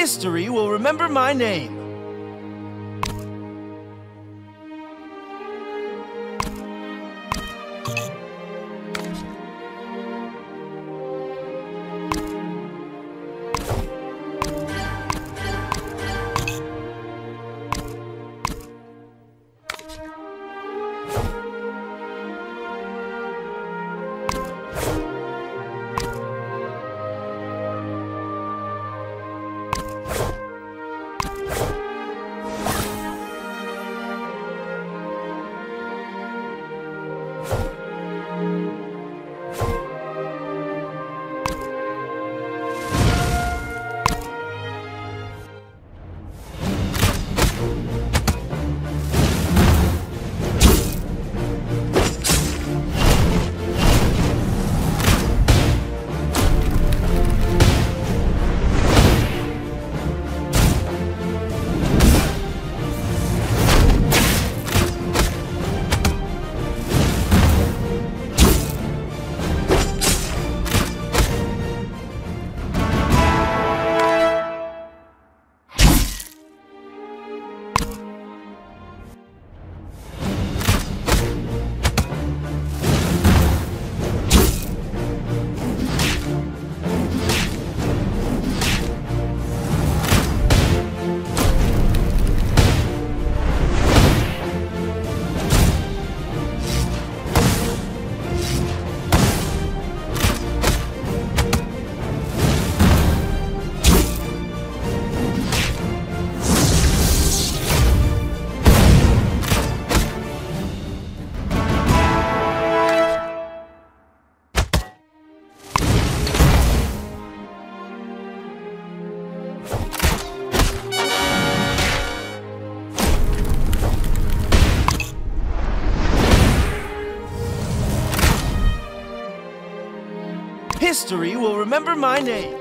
History will remember my name. History will remember my name.